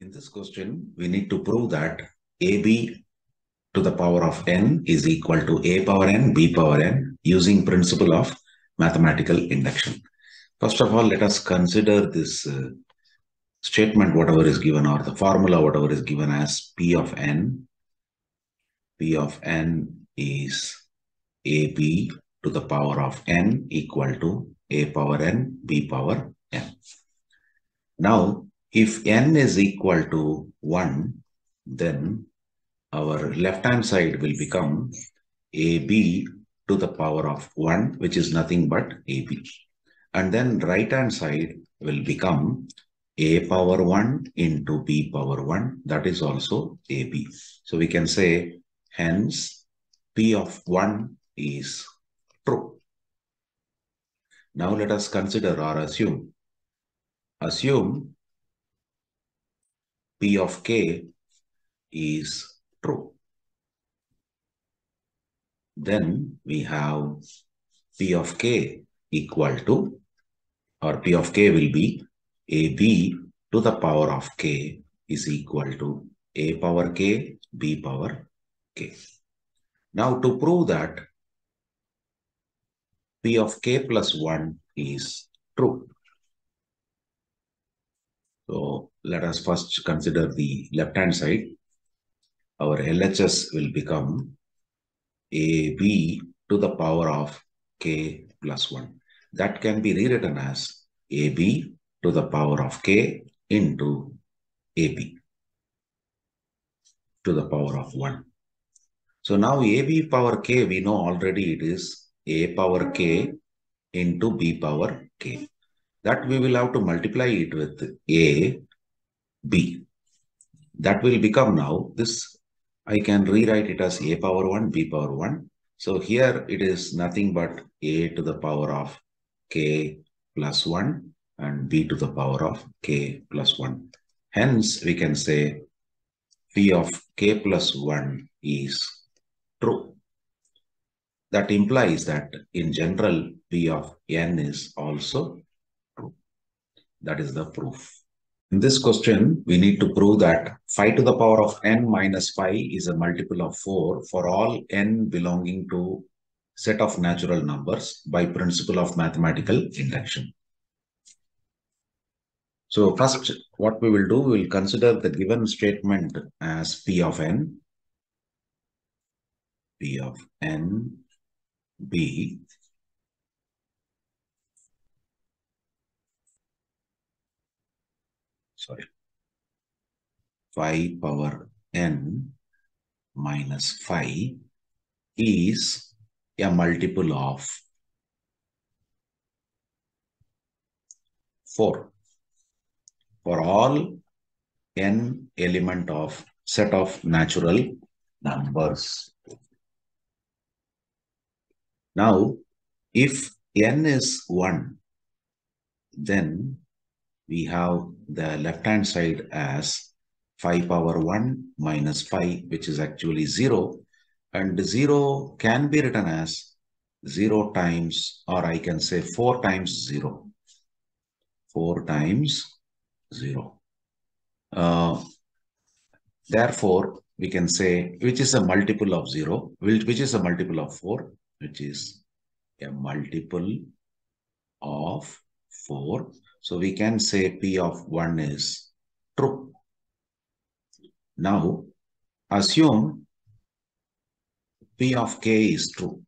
In this question, we need to prove that AB to the power of n is equal to a power n, b power n using principle of mathematical induction. First of all, let us consider this uh, statement, whatever is given, or the formula, whatever is given as P of n. P of n is AB to the power of n equal to a power n, b power n. Now, if n is equal to 1, then our left-hand side will become AB to the power of 1, which is nothing but AB. And then right-hand side will become A power 1 into B power 1. That is also AB. So we can say, hence, P of 1 is true. Now let us consider or assume. Assume P of k is true. Then we have P of k equal to, or P of k will be AB to the power of k is equal to A power k, B power k. Now to prove that P of k plus 1 is true. So let us first consider the left-hand side. Our LHS will become AB to the power of k plus 1. That can be rewritten as AB to the power of k into AB to the power of 1. So now AB power k, we know already it is A power k into B power k that we will have to multiply it with a, b. That will become now this, I can rewrite it as a power 1, b power 1. So here it is nothing but a to the power of k plus 1 and b to the power of k plus 1. Hence, we can say p of k plus 1 is true. That implies that in general, p of n is also true. that is the proof. In this question, we need to prove that 5 to the power of n minus 5 is a multiple of 4 for all n belonging to set of natural numbers by principle of mathematical induction. So first, what we will do, we will consider the given statement as P of n. P of n, B sorry, 5 power n minus 5 is a multiple of 4 for all n element of set of natural numbers. Now, if n is 1, then we have the left-hand side as 5 power 1 minus 5, which is actually 0. And 0 can be written as 0 times, or I can say 4 times 0. 4 times 0. Uh, therefore, we can say, which is a multiple of 0, which is a multiple of 4, which is a multiple of 4 so we can say P of 1 is true. Now, assume P of k is true.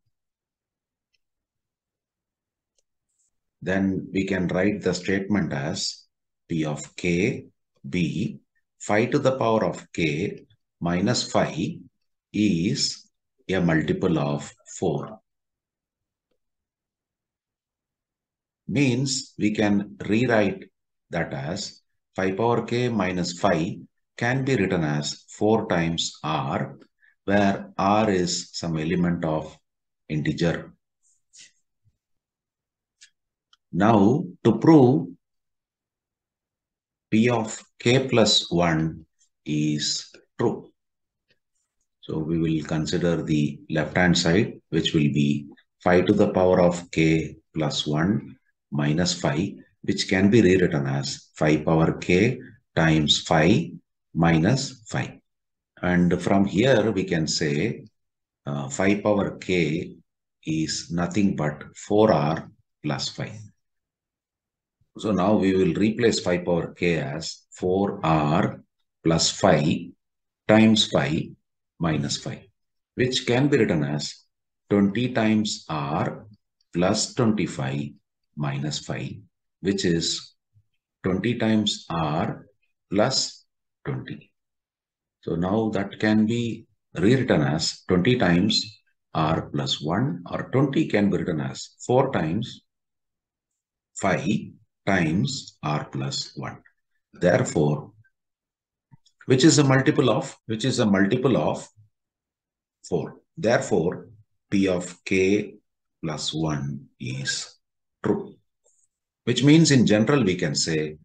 Then we can write the statement as P of k b 5 to the power of k minus 5 is a multiple of 4. Means we can rewrite that as 5 power k minus 5 can be written as 4 times r, where r is some element of integer. Now, to prove p of k plus 1 is true. So we will consider the left-hand side, which will be 5 to the power of k plus 1 minus 5, which can be rewritten as 5 power k times 5 minus 5. And from here we can say uh, 5 power k is nothing but 4r plus 5. So now we will replace 5 power k as 4r plus 5 times 5 minus 5, which can be written as 20 times r plus 25 minus 5, which is 20 times r plus 20. So now that can be rewritten as 20 times r plus 1 or 20 can be written as 4 times 5 times r plus 1. Therefore, which is a multiple of, which is a multiple of 4. Therefore, P of k plus 1 is true. Which means in general we can say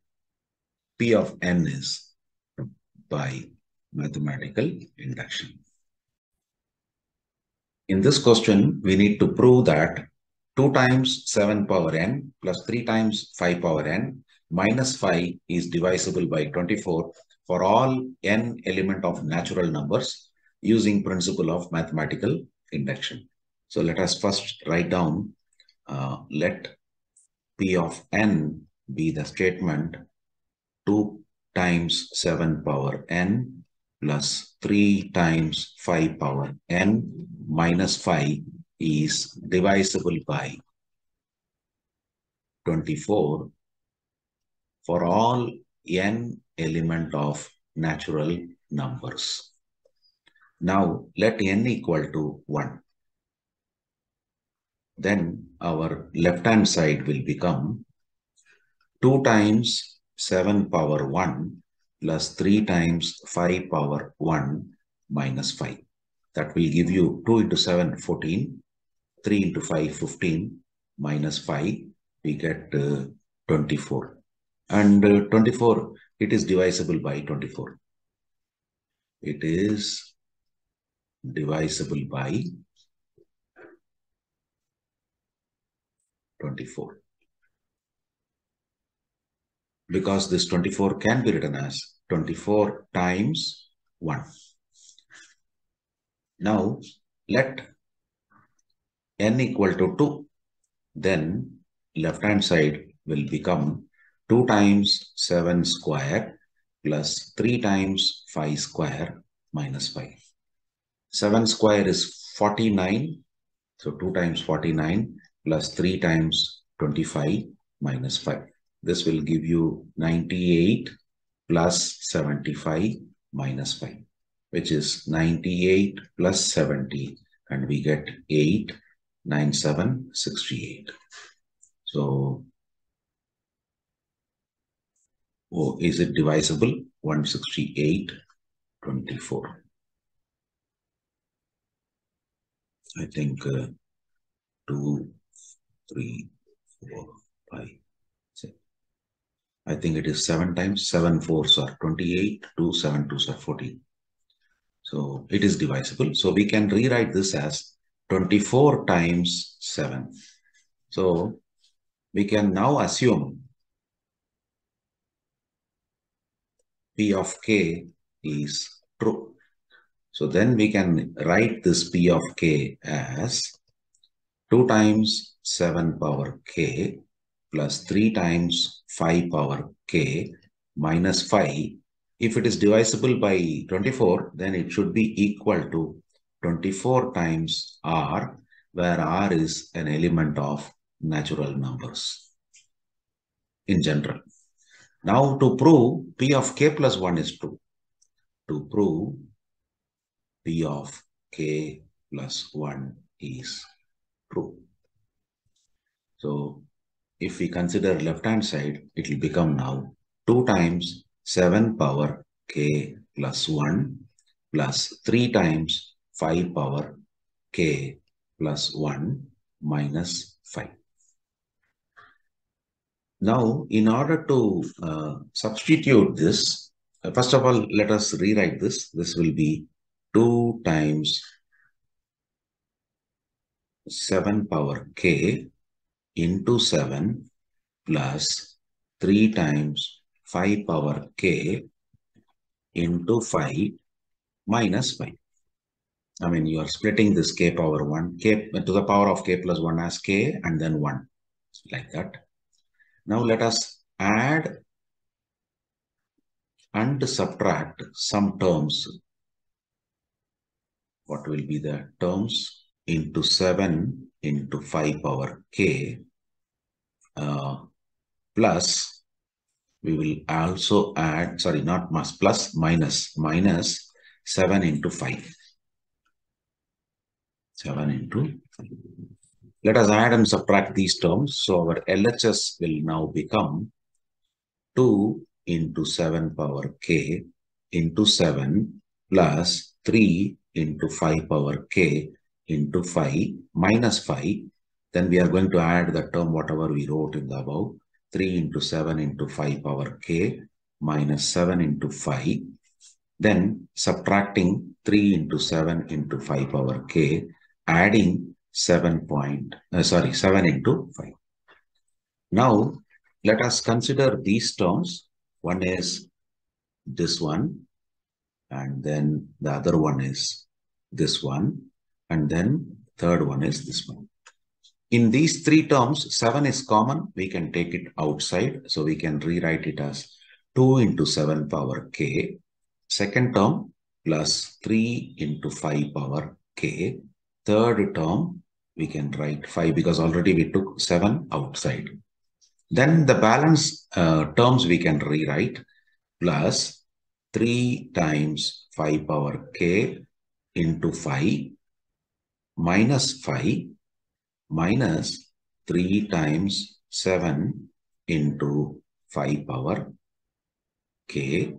P of n is by mathematical induction. In this question, we need to prove that 2 times 7 power n plus 3 times 5 power n minus 5 is divisible by 24 for all n element of natural numbers using principle of mathematical induction. So let us first write down, uh, let P of n be the statement 2 times 7 power n plus 3 times 5 power n minus 5 is divisible by 24 for all n element of natural numbers. Now let n equal to 1. Then our left hand side will become 2 times 7 power 1 plus 3 times 5 power 1 minus 5. That will give you 2 into 7, 14, 3 into 5, 15, minus 5, we get uh, 24. And uh, 24, it is divisible by 24. It is divisible by 24. Because this 24 can be written as 24 times 1. Now, let n equal to 2. Then, left-hand side will become 2 times 7 square plus 3 times 5 square minus 5. 7 square is 49. So 2 times 49 plus 3 times 25 minus 5. This will give you 98 plus 75 minus 5, which is 98 plus 70 and we get 8, 9, 7, 68. So, oh, is it divisible? 168, 24. I think uh, 2, 3, 4, 5, 6. I think it is 7 times 7 fours are 28, 2, 7 twos are 14. So it is divisible. So we can rewrite this as 24 times 7. So we can now assume P of k is true. So then we can write this P of k as 2 times 7 power k plus 3 times 5 power k minus 5. If it is divisible by 24, then it should be equal to 24 times r, where r is an element of natural numbers in general. Now to prove P of k plus 1 is true. To prove P of k plus 1 is true. So if we consider left hand side, it will become now 2 times 7 power k plus 1 plus 3 times 5 power k plus 1 minus 5. Now, in order to uh, substitute this, uh, first of all, let us rewrite this. This will be 2 times 7 power k into 7 plus 3 times 5 power k into 5 minus 5. I mean, you are splitting this k power 1, k to the power of k plus 1 as k and then 1, like that. Now let us add and subtract some terms. What will be the terms? Into 7 into 5 power k uh, plus we will also add, sorry, not plus, plus minus, minus 7 into 5. 7 into 5. Let us add and subtract these terms. So our LHS will now become 2 into 7 power k into 7 plus 3 into 5 power k into 5 minus 5. Then we are going to add the term whatever we wrote in the above. 3 into 7 into 5 power k minus 7 into 5. Then subtracting 3 into 7 into 5 power k, adding 7 point, uh, sorry, 7 into 5. Now, let us consider these terms. One is this one, and then the other one is this one, and then third one is this one. In these three terms, 7 is common. We can take it outside. So we can rewrite it as 2 into 7 power k. Second term plus 3 into 5 power k. Third term, we can write 5 because already we took 7 outside. Then the balance uh, terms we can rewrite plus 3 times 5 power k into 5 minus 5 minus 3 times 7 into 5 power k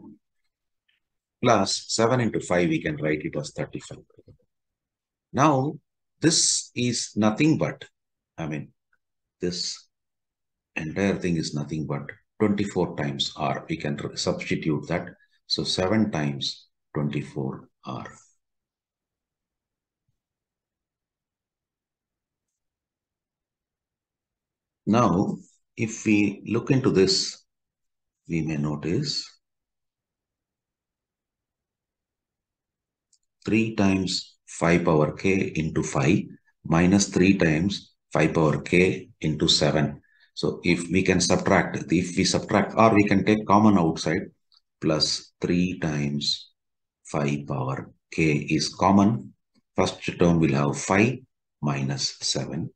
plus 7 into 5 we can write it as 35. Now this is nothing but I mean this entire thing is nothing but 24 times r. We can substitute that. So 7 times 24 r. Now, if we look into this, we may notice 3 times 5 power k into 5 minus 3 times 5 power k into 7. So if we can subtract, if we subtract or we can take common outside plus 3 times 5 power k is common. First term will have 5 minus 7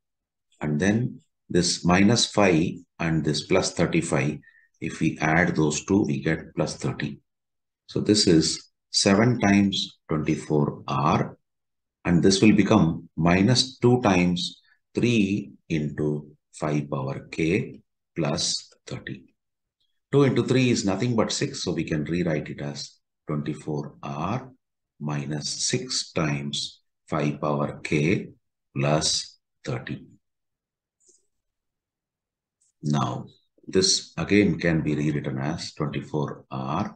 and then this minus 5 and this plus 35, if we add those two, we get plus 30. So this is 7 times 24r and this will become minus 2 times 3 into 5 power k plus 30. 2 into 3 is nothing but 6, so we can rewrite it as 24r minus 6 times 5 power k plus 30. Now, this again can be rewritten as 24r.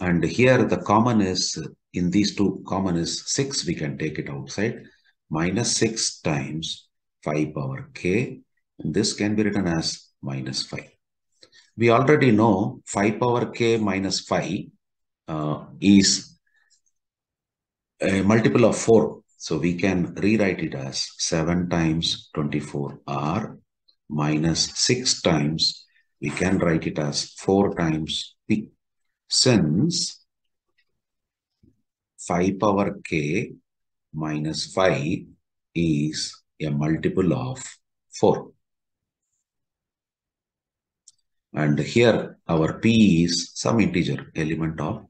And here the common is, in these two, common is 6. We can take it outside. Minus 6 times 5 power k. And this can be written as minus 5. We already know 5 power k minus 5 uh, is a multiple of 4. So we can rewrite it as 7 times 24r minus 6 times, we can write it as 4 times p. Since 5 power k minus 5 is a multiple of 4. And here our p is some integer element of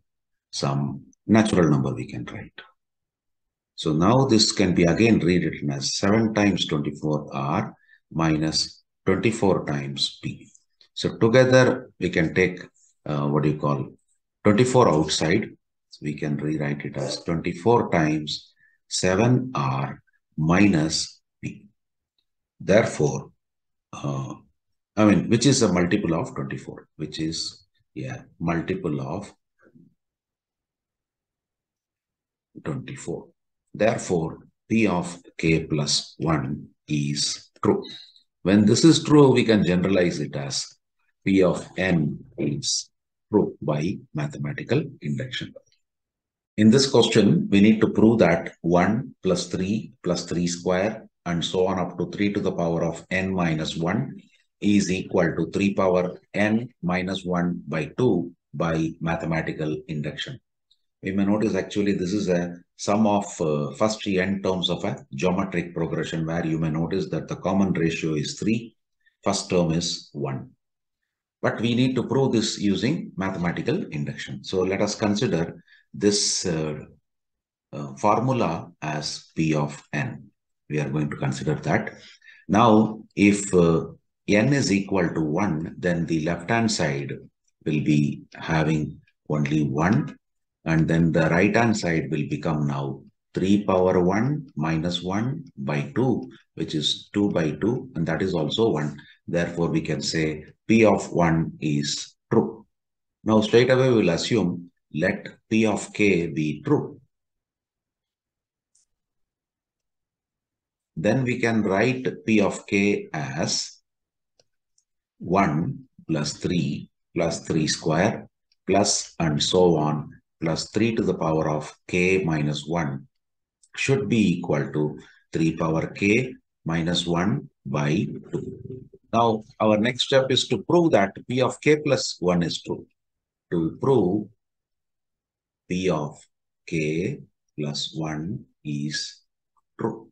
some natural number we can write. So now this can be again rewritten as 7 times 24r minus 24 times P. So together we can take uh, what do you call 24 outside. So we can rewrite it as 24 times 7R minus P. Therefore, uh, I mean, which is a multiple of 24, which is, yeah, multiple of 24. Therefore, P of K plus 1 is true. When this is true, we can generalize it as P of n is true by mathematical induction. In this question, we need to prove that 1 plus 3 plus 3 square and so on up to 3 to the power of n minus 1 is equal to 3 power n minus 1 by 2 by mathematical induction. We may notice actually this is a sum of uh, first n terms of a geometric progression where you may notice that the common ratio is 3, first term is 1. But we need to prove this using mathematical induction. So let us consider this uh, uh, formula as P of n. We are going to consider that. Now, if uh, n is equal to 1, then the left-hand side will be having only 1 and then the right hand side will become now 3 power 1 minus 1 by 2 which is 2 by 2 and that is also 1 therefore we can say p of 1 is true. Now straight away we'll assume let p of k be true. Then we can write p of k as 1 plus 3 plus 3 square plus and so on plus 3 to the power of k minus 1 should be equal to 3 power k minus 1 by 2. Now, our next step is to prove that p of k plus 1 is true. To prove p of k plus 1 is true.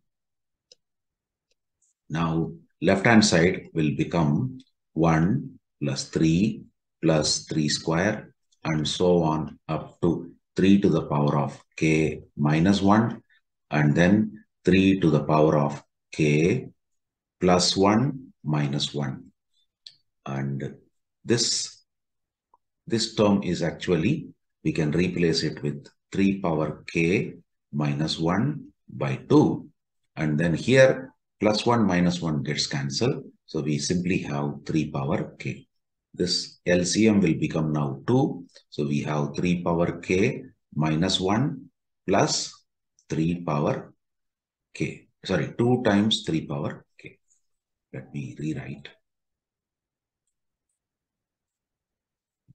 Now, left-hand side will become 1 plus 3 plus 3 square and so on up to 3 to the power of k minus 1 and then 3 to the power of k plus 1 minus 1 and this this term is actually we can replace it with 3 power k minus 1 by 2 and then here plus 1 minus 1 gets cancelled. So we simply have 3 power k this LCM will become now 2. So we have 3 power k minus 1 plus 3 power k. Sorry, 2 times 3 power k. Let me rewrite.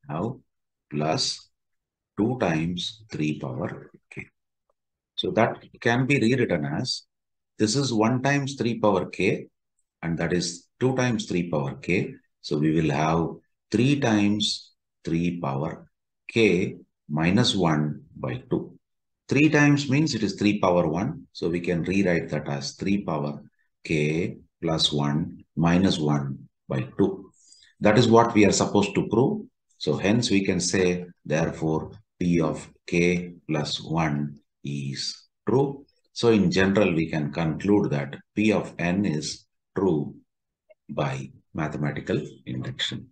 Now plus 2 times 3 power k. So that can be rewritten as this is 1 times 3 power k and that is 2 times 3 power k. So we will have 3 times 3 power k minus 1 by 2. 3 times means it is 3 power 1. So we can rewrite that as 3 power k plus 1 minus 1 by 2. That is what we are supposed to prove. So hence we can say therefore p of k plus 1 is true. So in general we can conclude that p of n is true by mathematical induction.